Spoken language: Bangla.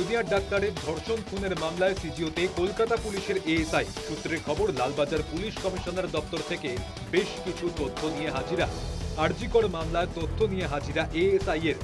সিনিয়র ডাক্তারের ধর্ষণ খুনের মামলায় সিজিওতে কলকাতা পুলিশের এএসআই। সূত্রে খবর, লালবাজার পুলিশ কমিশনার দপ্তর থেকে বেশ কিছু তথ্য নিয়ে হাজিরা। আরজিকর মামলায় তথ্য নিয়ে হাজিরা এএসআই এর